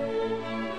Música